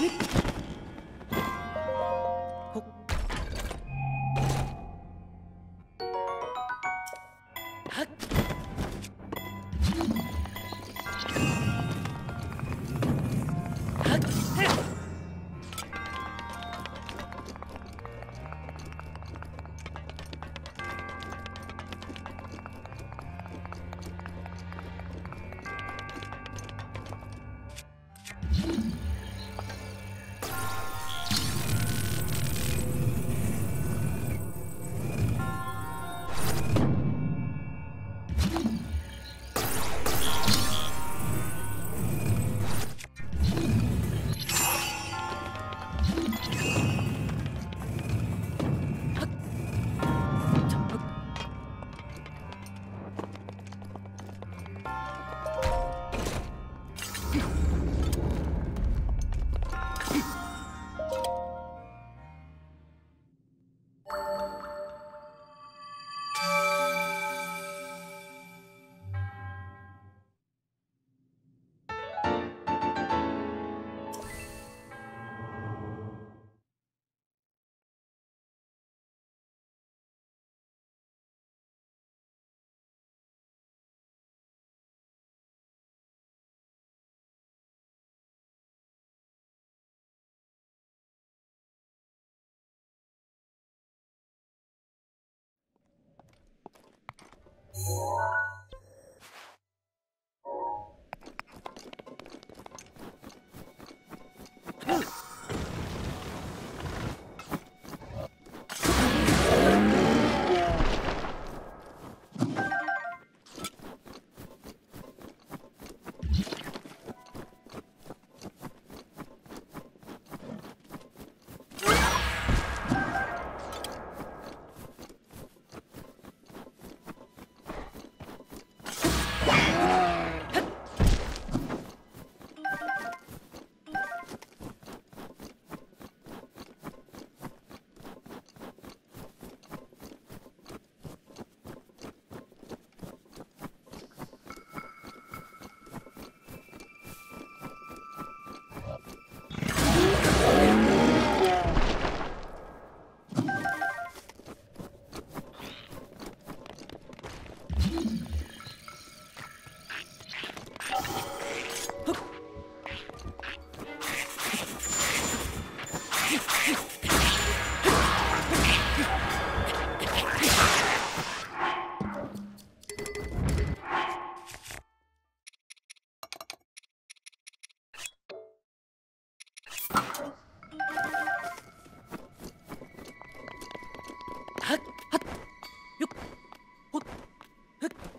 Hit. Yeah. Huh?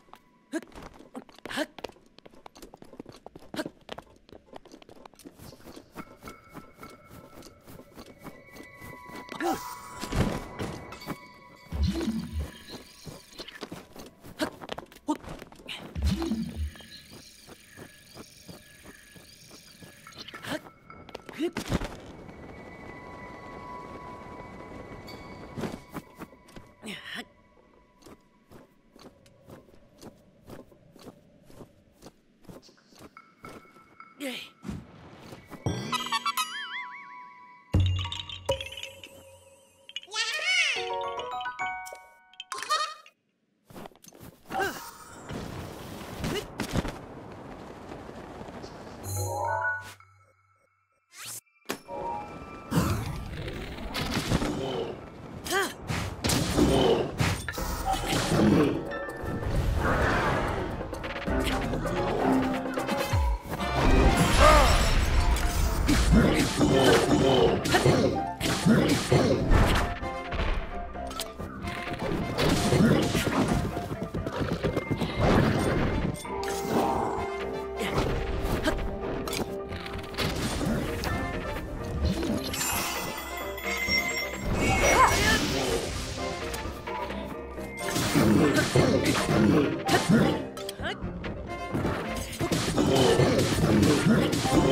Right.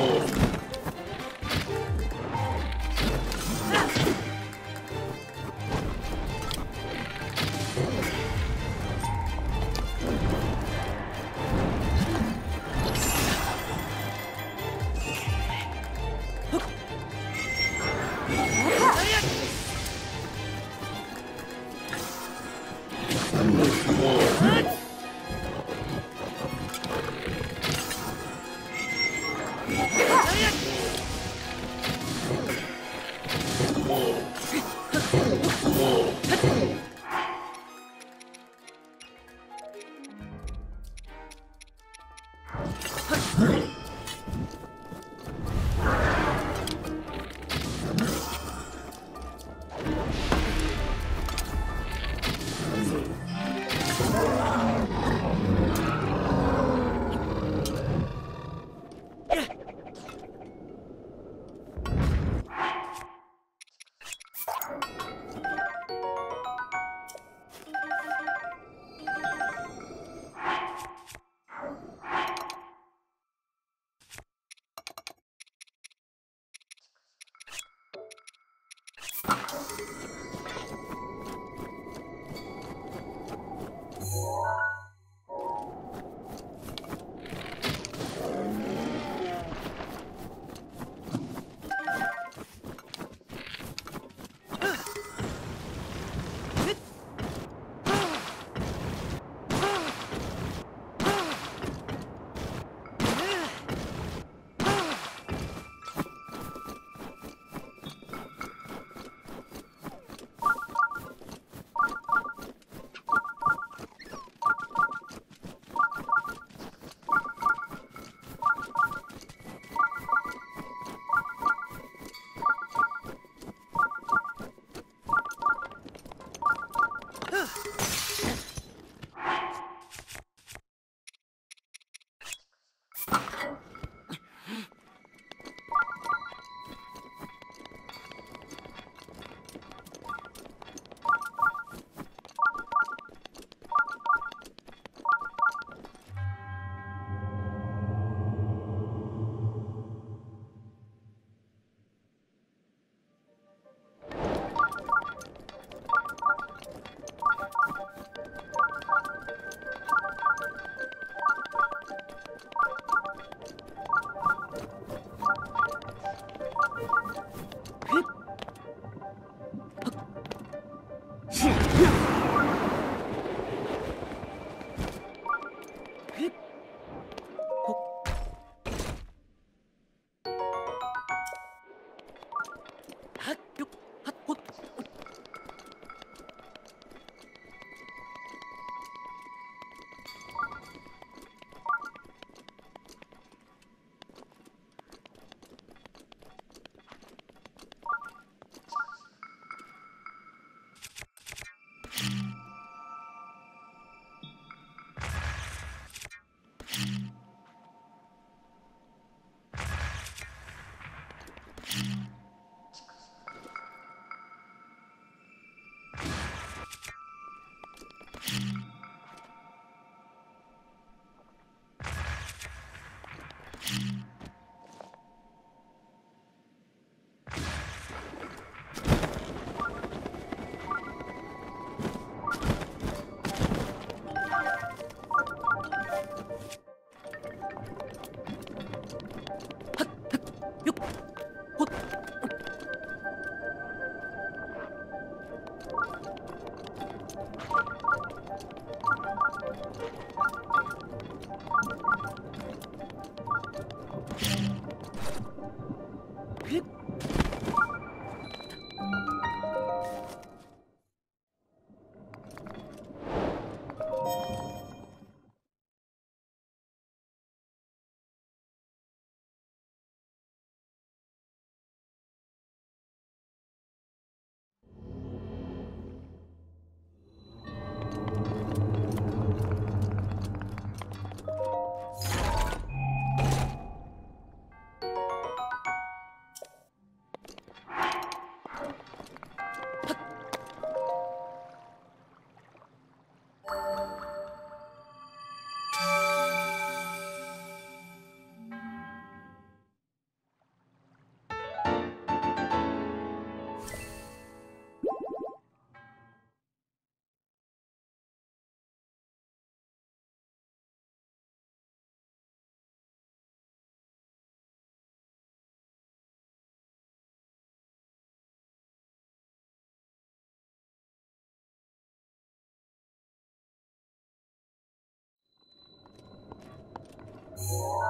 Yeah.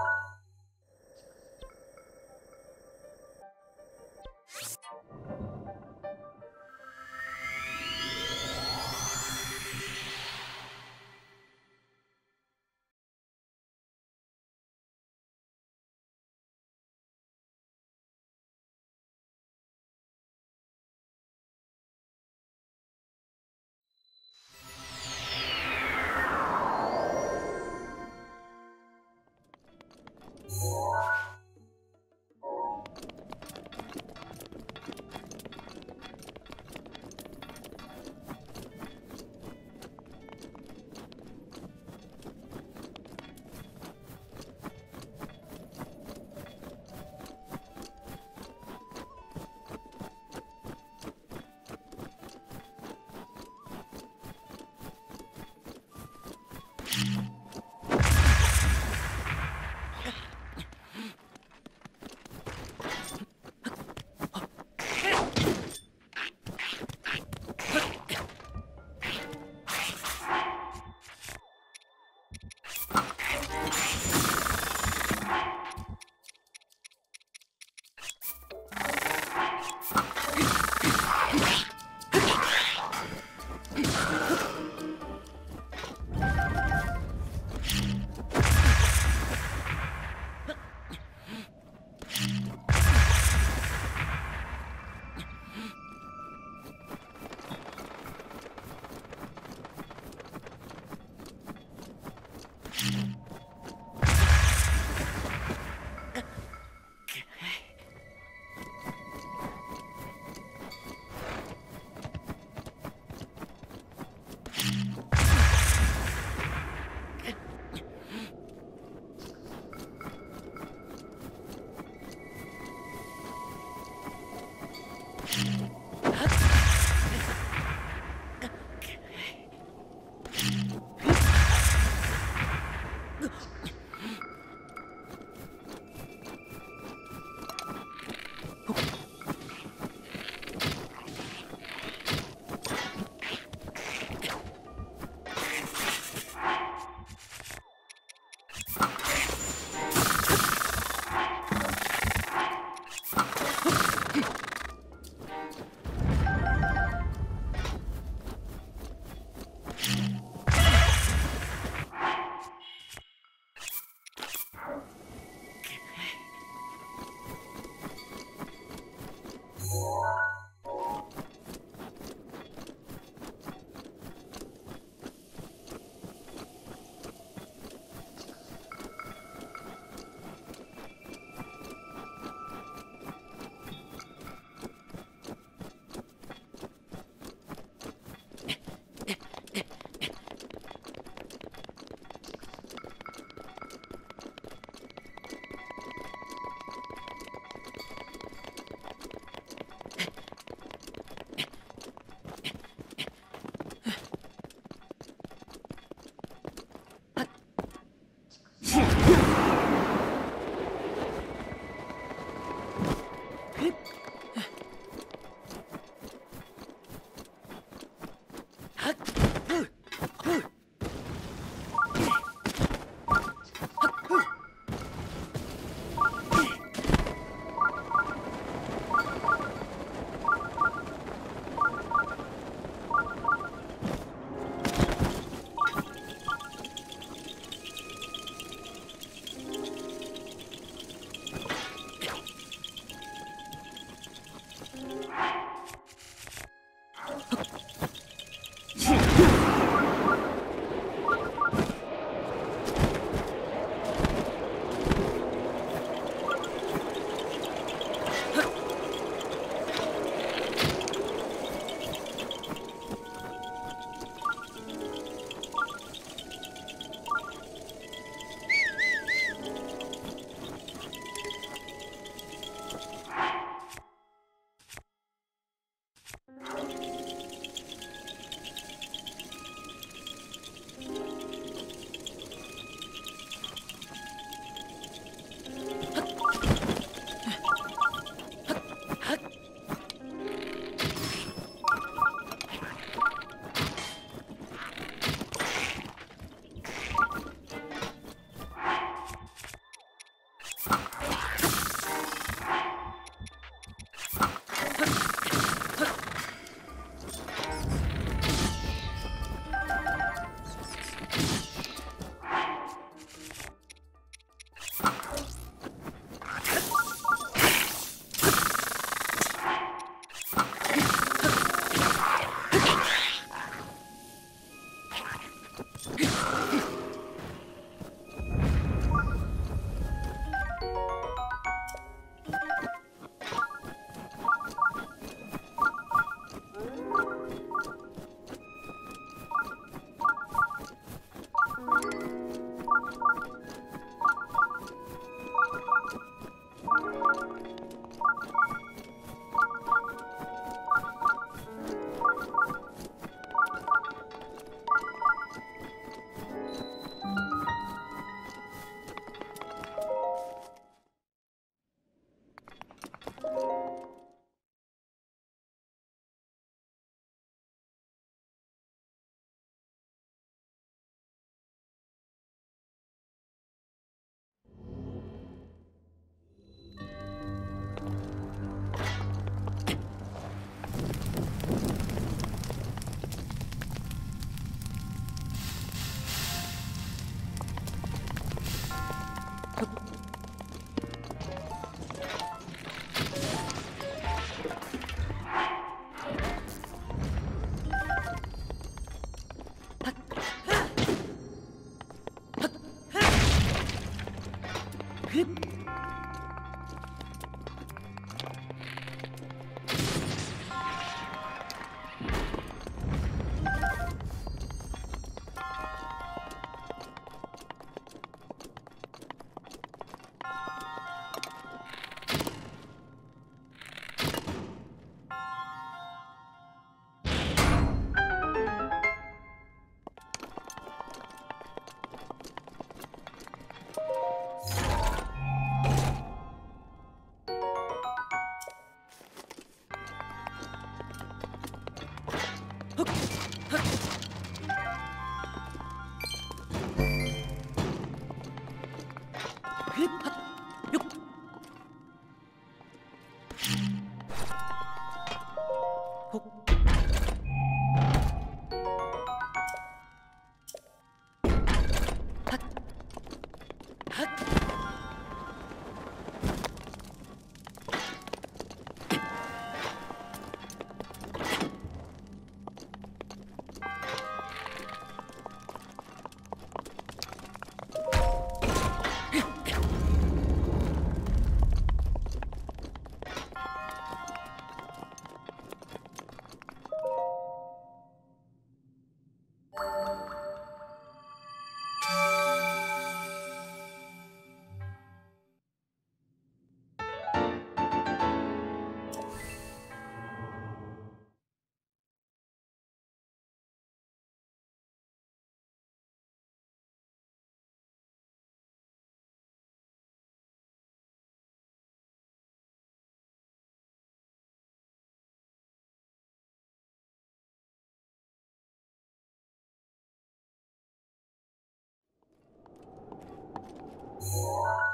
Música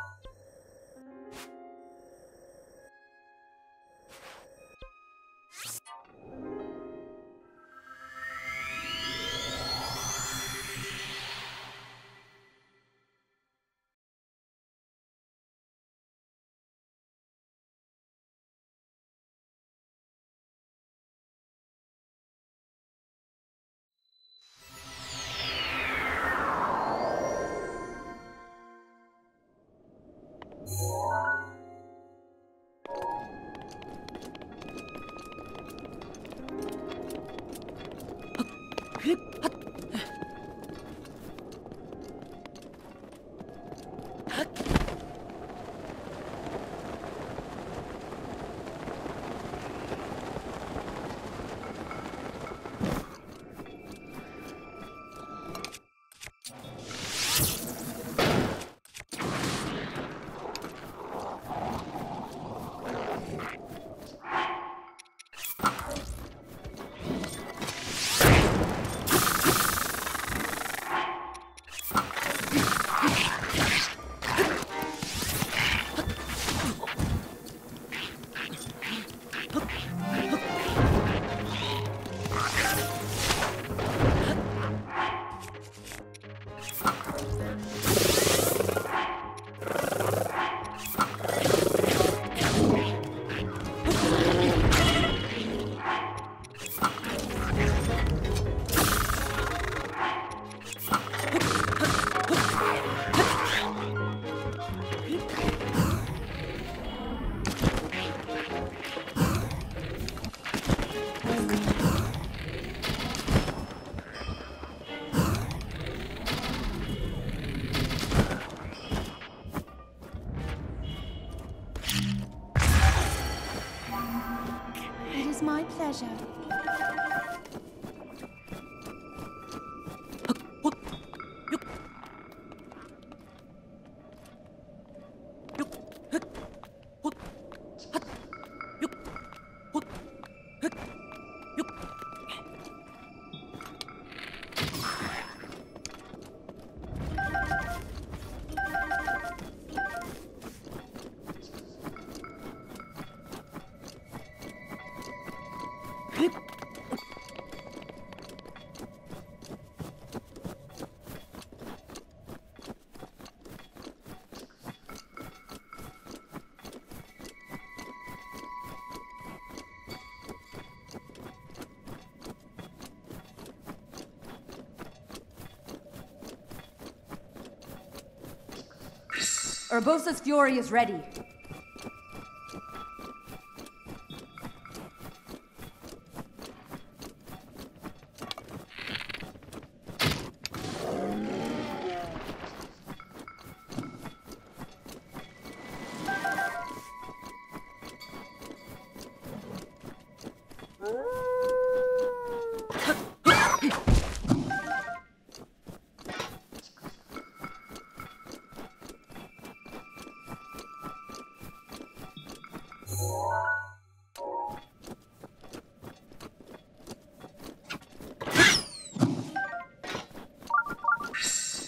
Urbosa's fury is ready.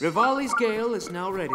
Revali's gale is now ready.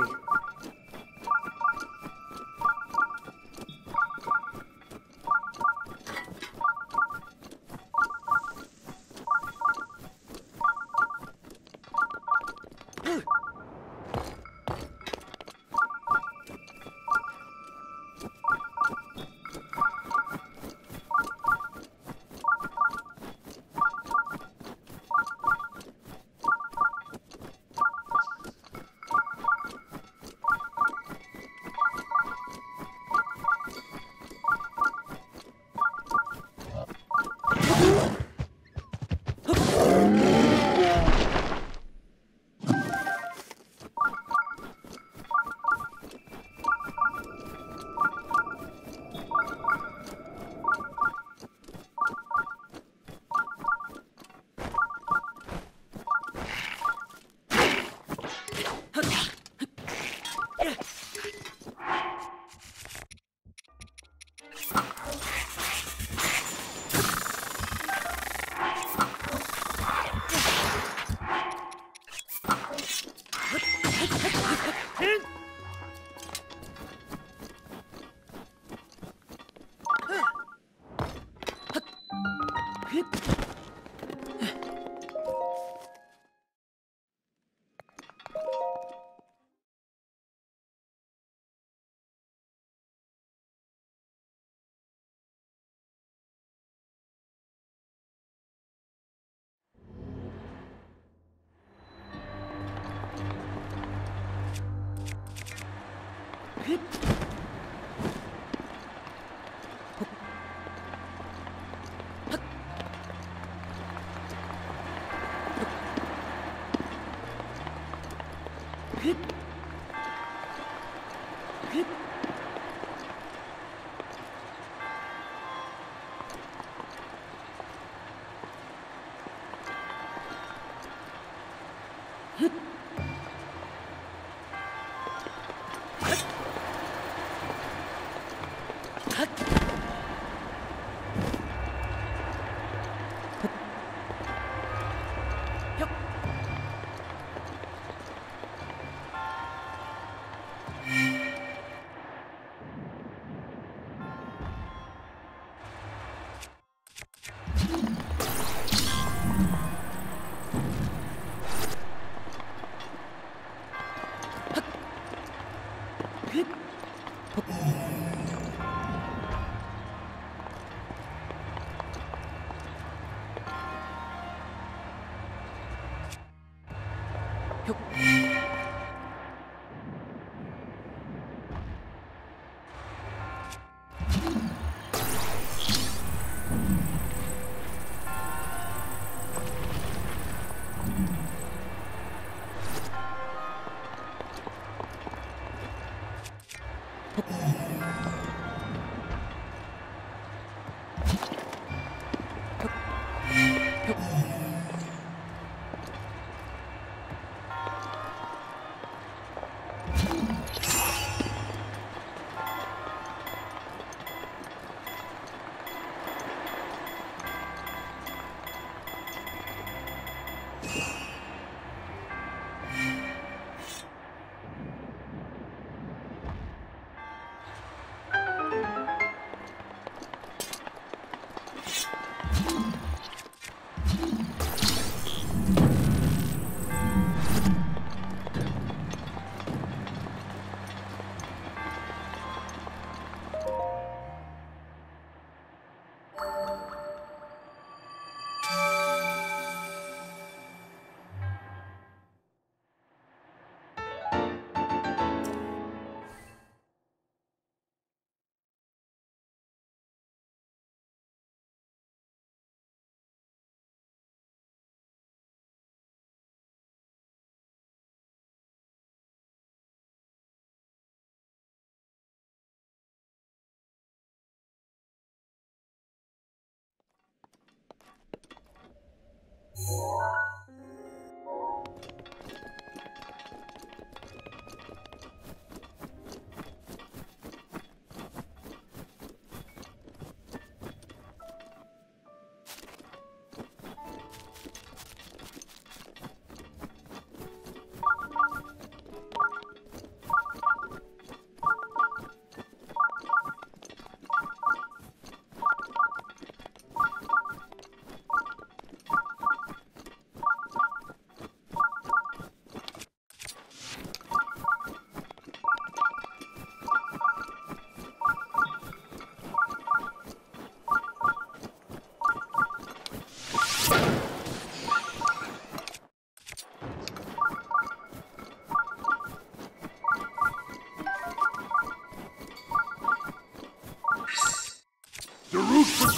Música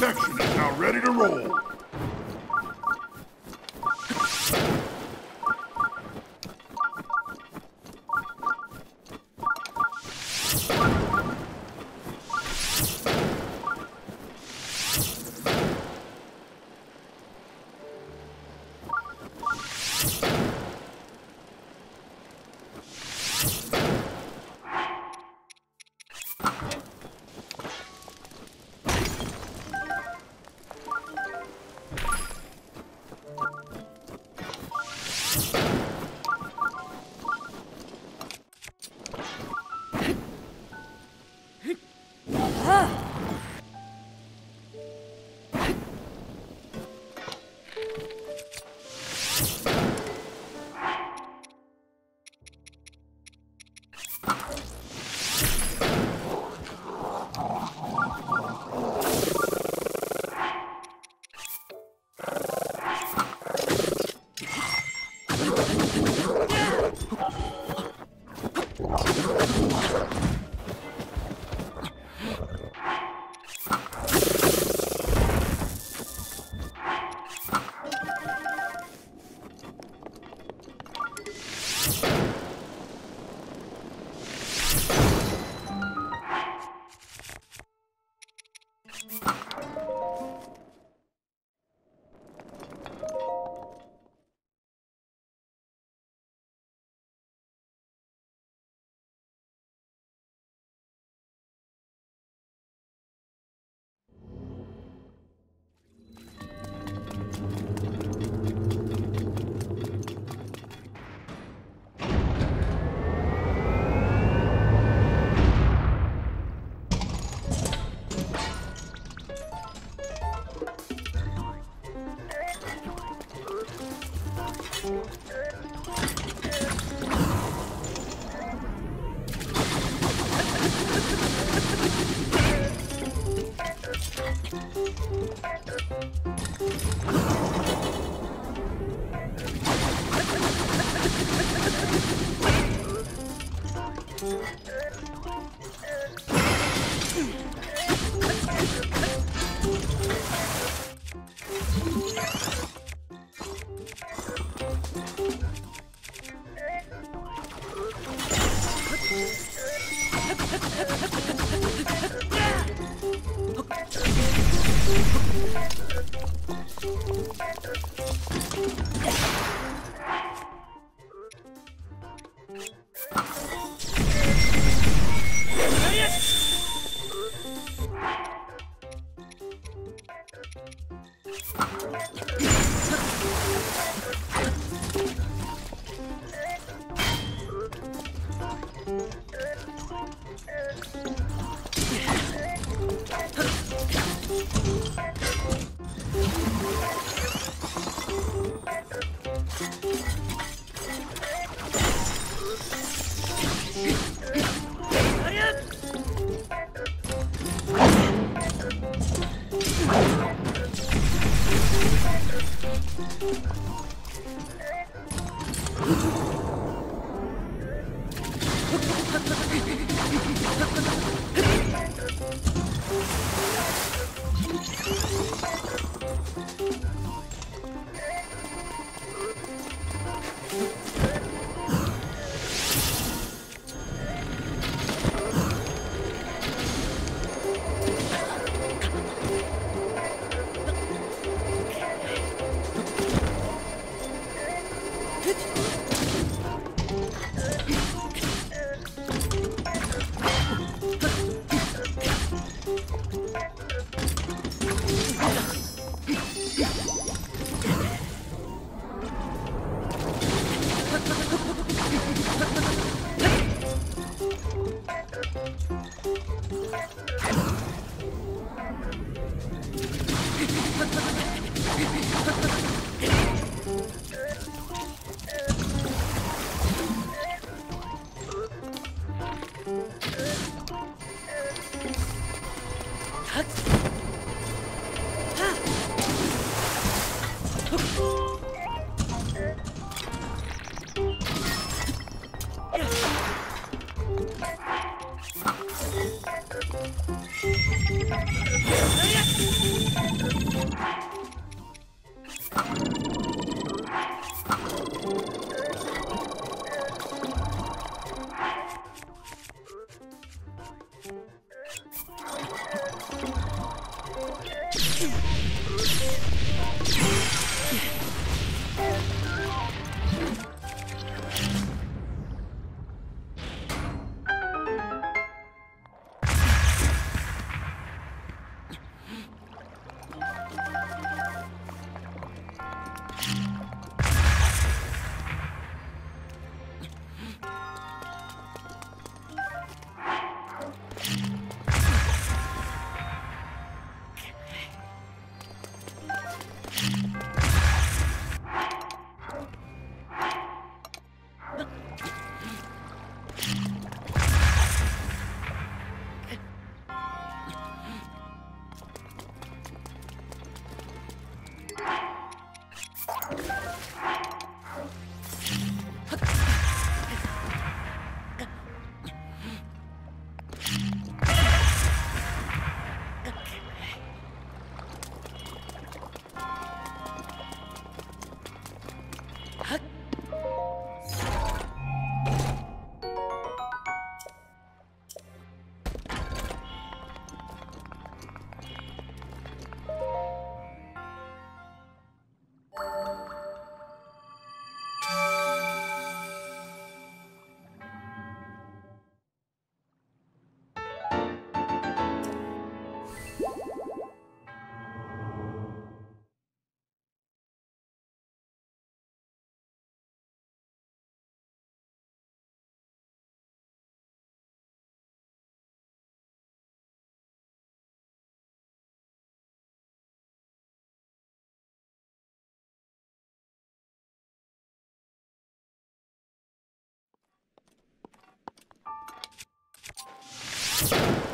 section is now ready to roll. you Thank you